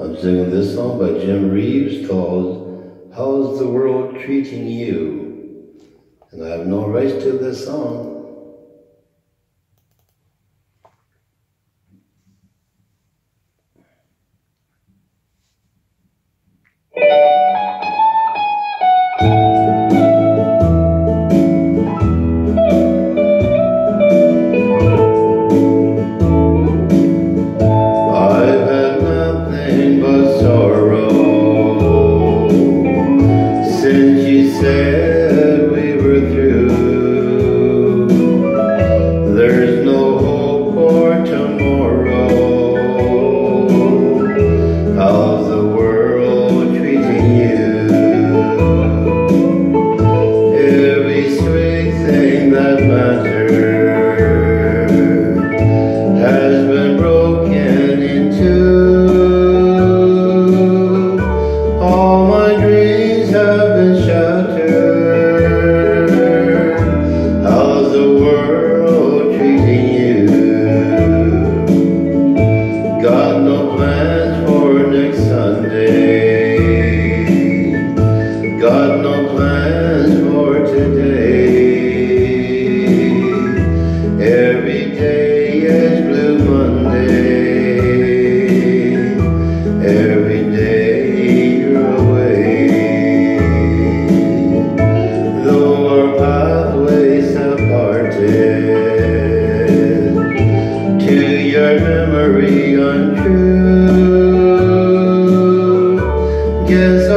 I'm singing this song by Jim Reeves called How's the World Treating You? And I have no rights to this song. said we were through. There's no hope for tomorrow. How's the world treating you? Every sweet thing that matters. the world treating you? Got no plans for next Sunday. Got no plans for today. be untrue. Guess.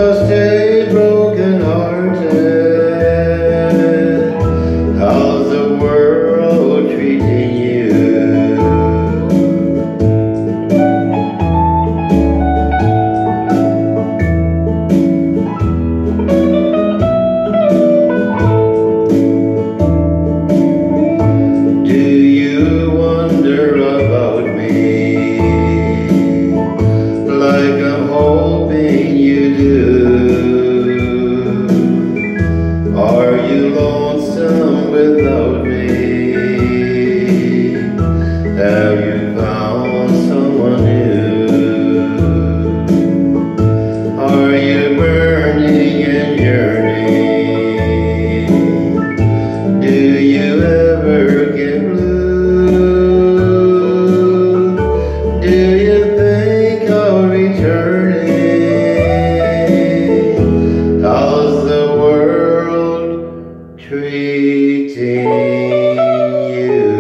meeting you.